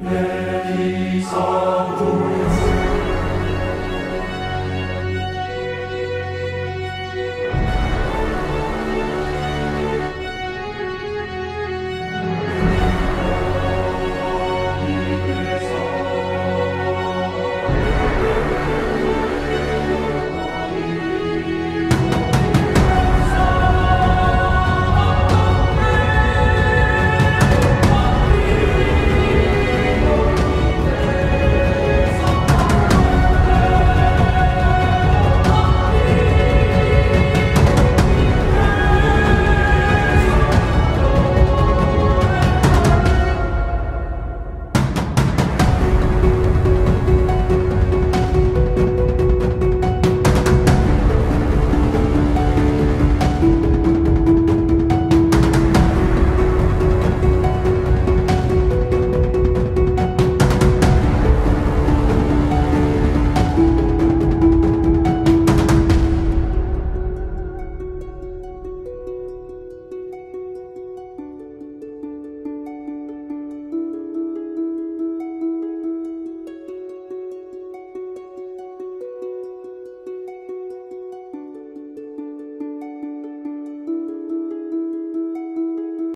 Mediis augur